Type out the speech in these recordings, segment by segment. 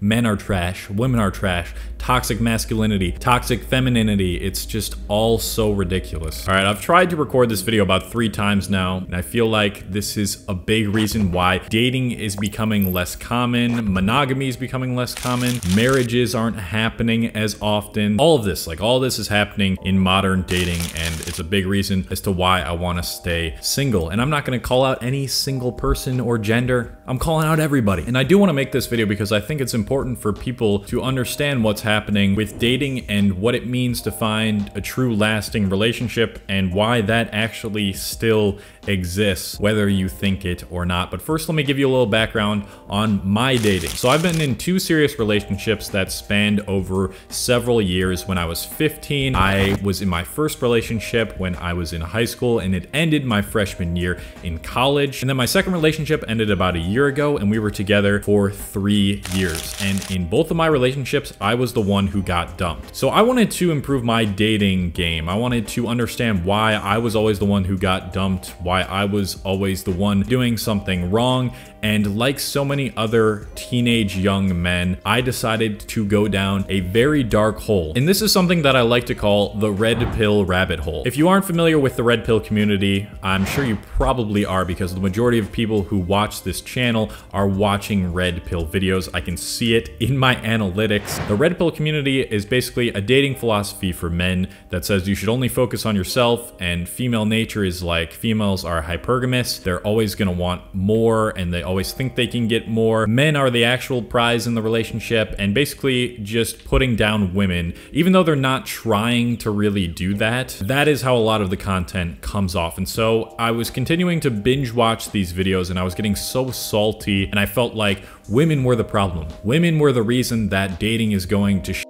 men are trash, women are trash, toxic masculinity, toxic femininity. It's just all so ridiculous. All right, I've tried to record this video about three times now, and I feel like this is a big reason why dating is becoming less common, monogamy is becoming less common, marriages aren't happening as often. All of this, like all this is happening in modern dating, and it's a big reason as to why I want to stay single. And I'm not going to call out any single person or gender. I'm calling out everybody. And I do want to make this video because I think it's important for people to understand what's happening with dating and what it means to find a true lasting relationship and why that actually still exists, whether you think it or not. But first, let me give you a little background on my dating. So I've been in two serious relationships that spanned over several years. When I was 15, I was in my first relationship when I was in high school and it ended my freshman year in college. And then my second relationship ended about a year ago and we were together for three years. And in both of my relationships, I was the one who got dumped. So I wanted to improve my dating game. I wanted to understand why I was always the one who got dumped, why I was always the one doing something wrong. And like so many other teenage young men, I decided to go down a very dark hole. And this is something that I like to call the red pill rabbit hole. If you aren't familiar with the red pill community, I'm sure you probably are because the majority of people who watch this channel are watching red pill videos. I can see it in my analytics. The red pill community is basically a dating philosophy for men that says you should only focus on yourself and female nature is like females are hypergamous. They're always going to want more and they always think they can get more. Men are the actual prize in the relationship and basically just putting down women, even though they're not trying to really do that. That is how a lot of the content comes off. And so I was continuing to binge watch these videos and I was getting so salty and I felt like women were the problem. Women were the reason that dating is going to.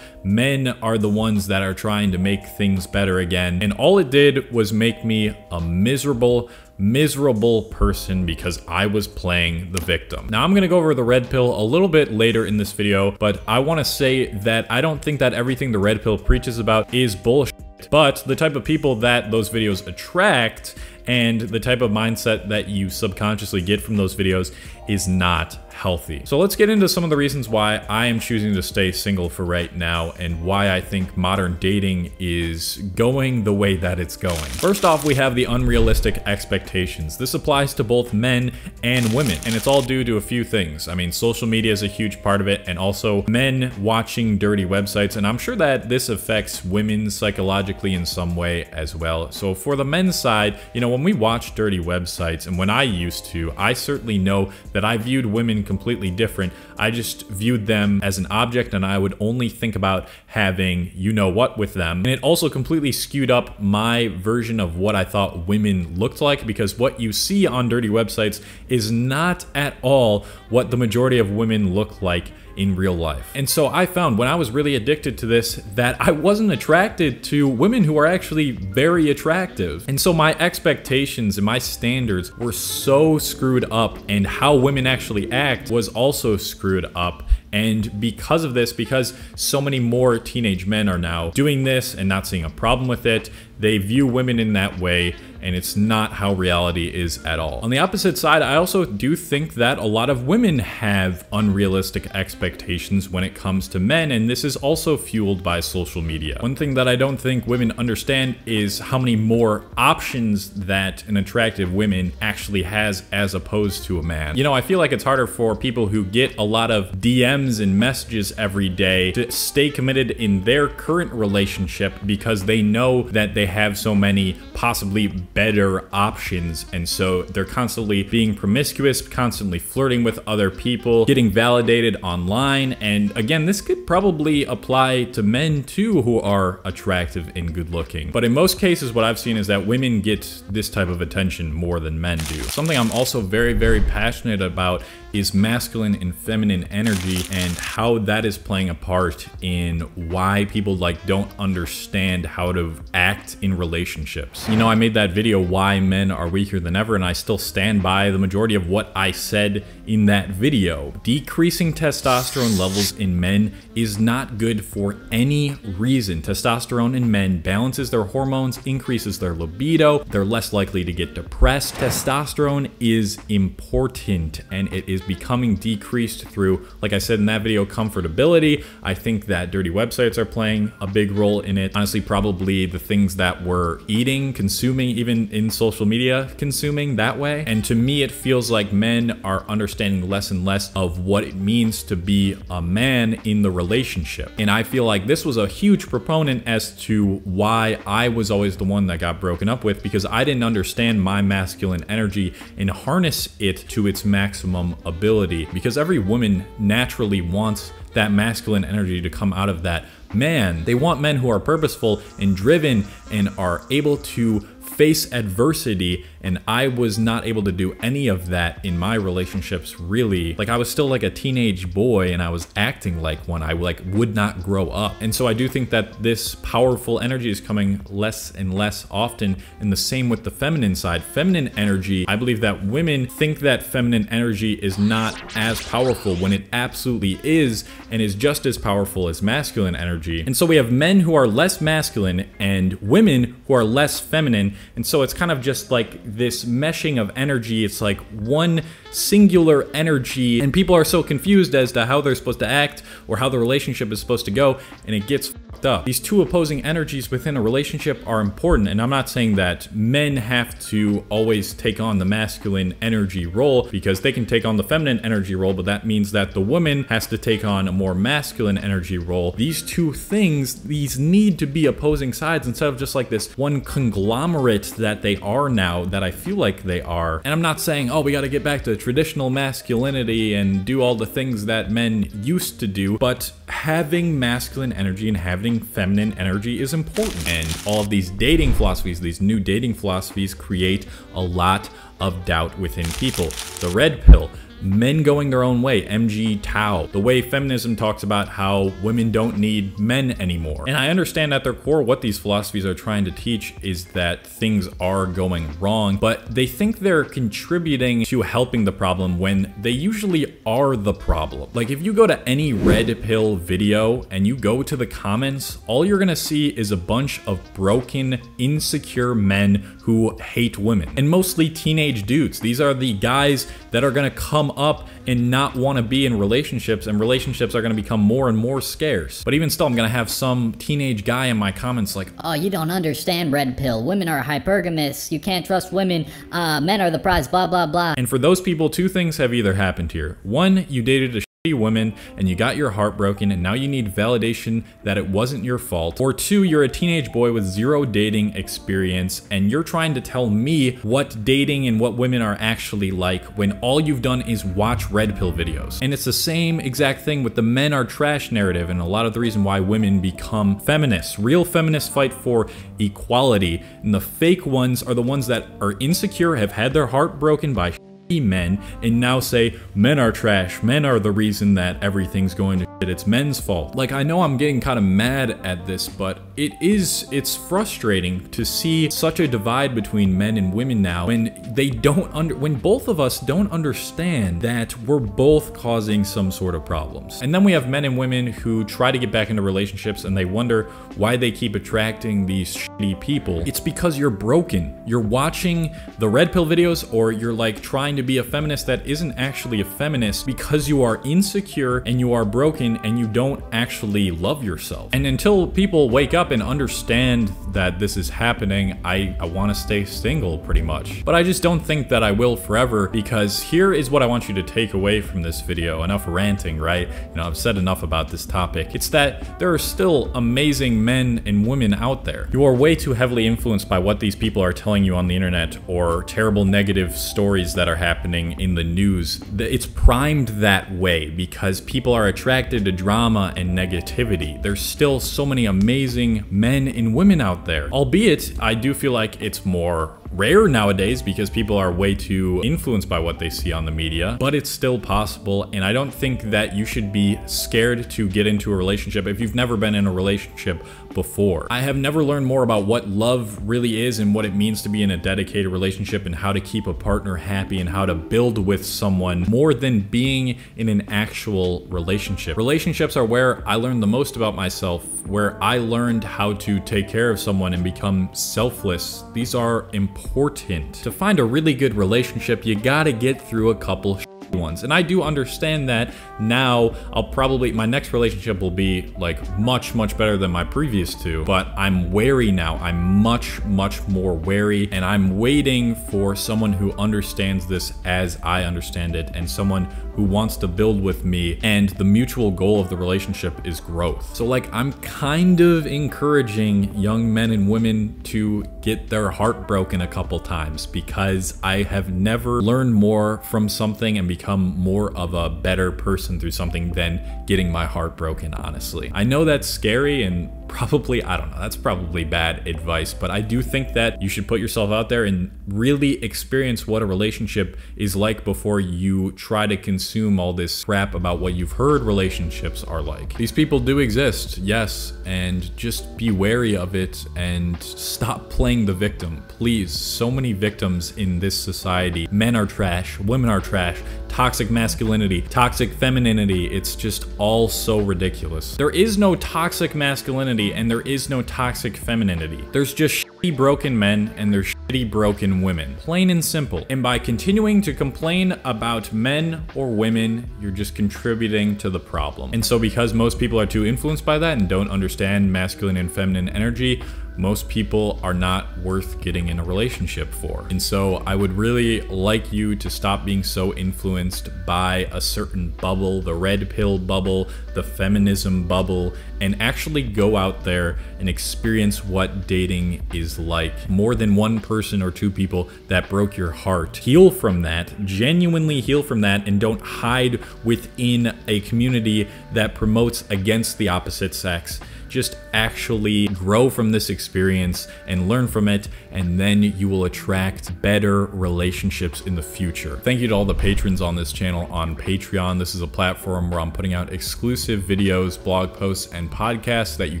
Men are the ones that are trying to make things better again. And all it did was make me a miserable, miserable person because I was playing the victim. Now I'm gonna go over the red pill a little bit later in this video, but I wanna say that I don't think that everything the red pill preaches about is bullshit. But the type of people that those videos attract and the type of mindset that you subconsciously get from those videos is not healthy. So let's get into some of the reasons why I am choosing to stay single for right now and why I think modern dating is going the way that it's going. First off, we have the unrealistic expectations. This applies to both men and women, and it's all due to a few things. I mean, social media is a huge part of it, and also men watching dirty websites, and I'm sure that this affects women psychologically in some way as well. So for the men's side, you know, when we watch dirty websites, and when I used to, I certainly know that I viewed women completely different. I just viewed them as an object and I would only think about having you know what with them. And it also completely skewed up my version of what I thought women looked like because what you see on dirty websites is not at all what the majority of women look like in real life. And so I found when I was really addicted to this that I wasn't attracted to women who are actually very attractive. And so my expectations and my standards were so screwed up and how women actually act was also screwed up. And because of this, because so many more teenage men are now doing this and not seeing a problem with it, they view women in that way and it's not how reality is at all. On the opposite side, I also do think that a lot of women have unrealistic expectations when it comes to men, and this is also fueled by social media. One thing that I don't think women understand is how many more options that an attractive woman actually has as opposed to a man. You know, I feel like it's harder for people who get a lot of DMs and messages every day to stay committed in their current relationship because they know that they have so many possibly better options. And so they're constantly being promiscuous, constantly flirting with other people, getting validated online. And again, this could probably apply to men too who are attractive and good looking. But in most cases, what I've seen is that women get this type of attention more than men do. Something I'm also very, very passionate about is masculine and feminine energy and how that is playing a part in why people like don't understand how to act in relationships. You know, I made that video why men are weaker than ever and I still stand by the majority of what I said in that video. Decreasing testosterone levels in men is not good for any reason. Testosterone in men balances their hormones, increases their libido, they're less likely to get depressed. Testosterone is important and it is becoming decreased through, like I said in that video, comfortability. I think that dirty websites are playing a big role in it. Honestly, probably the things that we're eating, consuming, even in social media, consuming that way. And to me, it feels like men are understanding less and less of what it means to be a man in the relationship. And I feel like this was a huge proponent as to why I was always the one that got broken up with because I didn't understand my masculine energy and harness it to its maximum ability because every woman naturally wants that masculine energy to come out of that man. They want men who are purposeful and driven and are able to face adversity and I was not able to do any of that in my relationships really. Like I was still like a teenage boy and I was acting like one. I like would not grow up. And so I do think that this powerful energy is coming less and less often and the same with the feminine side. Feminine energy, I believe that women think that feminine energy is not as powerful when it absolutely is and is just as powerful as masculine energy. And so we have men who are less masculine and women who are less feminine. And so it's kind of just like this meshing of energy. It's like one singular energy, and people are so confused as to how they're supposed to act or how the relationship is supposed to go, and it gets fucked up. These two opposing energies within a relationship are important, and I'm not saying that men have to always take on the masculine energy role because they can take on the feminine energy role, but that means that the woman has to take on a more masculine energy role. These two things, these need to be opposing sides instead of just like this one conglomerate that they are now that I feel like they are. And I'm not saying, oh, we got to get back to traditional masculinity and do all the things that men used to do, but having masculine energy and having feminine energy is important. And all of these dating philosophies, these new dating philosophies create a lot of doubt within people. The red pill, men going their own way, MGTOW, the way feminism talks about how women don't need men anymore. And I understand at their core what these philosophies are trying to teach is that things are going wrong, but they think they're contributing to helping the problem when they usually are the problem. Like if you go to any red pill video and you go to the comments, all you're gonna see is a bunch of broken, insecure men who hate women and mostly teenage dudes. These are the guys that are gonna come up and not want to be in relationships, and relationships are going to become more and more scarce. But even still, I'm going to have some teenage guy in my comments like, Oh, you don't understand, Red Pill. Women are hypergamous. You can't trust women. Uh, men are the prize, blah, blah, blah. And for those people, two things have either happened here. One, you dated a women and you got your heart broken and now you need validation that it wasn't your fault. Or two, you're a teenage boy with zero dating experience and you're trying to tell me what dating and what women are actually like when all you've done is watch red pill videos. And it's the same exact thing with the men are trash narrative and a lot of the reason why women become feminists. Real feminists fight for equality and the fake ones are the ones that are insecure, have had their heart broken by men and now say men are trash, men are the reason that everything's going to shit, it's men's fault. Like I know I'm getting kind of mad at this, but it is, it's frustrating to see such a divide between men and women now when they don't under, when both of us don't understand that we're both causing some sort of problems. And then we have men and women who try to get back into relationships and they wonder why they keep attracting these shitty people. It's because you're broken. You're watching the red pill videos or you're like trying to to be a feminist that isn't actually a feminist because you are insecure and you are broken and you don't actually love yourself. And until people wake up and understand that this is happening, I, I want to stay single pretty much. But I just don't think that I will forever because here is what I want you to take away from this video. Enough ranting, right? You know, I've said enough about this topic. It's that there are still amazing men and women out there. You are way too heavily influenced by what these people are telling you on the internet or terrible negative stories that are happening happening in the news, it's primed that way because people are attracted to drama and negativity. There's still so many amazing men and women out there. Albeit, I do feel like it's more rare nowadays because people are way too influenced by what they see on the media, but it's still possible. And I don't think that you should be scared to get into a relationship if you've never been in a relationship before. I have never learned more about what love really is and what it means to be in a dedicated relationship and how to keep a partner happy and how to build with someone more than being in an actual relationship. Relationships are where I learned the most about myself, where I learned how to take care of someone and become selfless. These are important. To find a really good relationship, you gotta get through a couple ones. And I do understand that now I'll probably, my next relationship will be like much, much better than my previous two, but I'm wary now. I'm much, much more wary and I'm waiting for someone who understands this as I understand it and someone who wants to build with me and the mutual goal of the relationship is growth. So like I'm kind of encouraging young men and women to get their heart broken a couple times because I have never learned more from something and become more of a better person through something than getting my heart broken, honestly. I know that's scary and probably, I don't know, that's probably bad advice, but I do think that you should put yourself out there and really experience what a relationship is like before you try to consume all this crap about what you've heard relationships are like. These people do exist, yes, and just be wary of it and stop playing the victim. Please, so many victims in this society. Men are trash, women are trash, toxic masculinity, toxic femininity. It's just all so ridiculous. There is no toxic masculinity and there is no toxic femininity. There's just shitty broken men and there's shitty broken women. Plain and simple. And by continuing to complain about men or women, you're just contributing to the problem. And so because most people are too influenced by that and don't understand masculine and feminine energy, most people are not worth getting in a relationship for. And so I would really like you to stop being so influenced by a certain bubble, the red pill bubble, the feminism bubble, and actually go out there and experience what dating is like. More than one person or two people that broke your heart. Heal from that, genuinely heal from that, and don't hide within a community that promotes against the opposite sex just actually grow from this experience and learn from it, and then you will attract better relationships in the future. Thank you to all the patrons on this channel on Patreon. This is a platform where I'm putting out exclusive videos, blog posts, and podcasts that you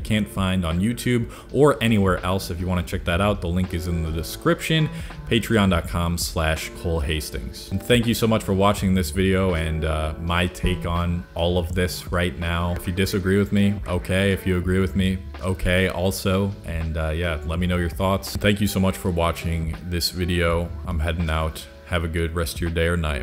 can't find on YouTube or anywhere else. If you want to check that out, the link is in the description patreon.com slash Cole Hastings. And thank you so much for watching this video and uh, my take on all of this right now. If you disagree with me, okay. If you agree with me, okay also. And uh, yeah, let me know your thoughts. Thank you so much for watching this video. I'm heading out. Have a good rest of your day or night.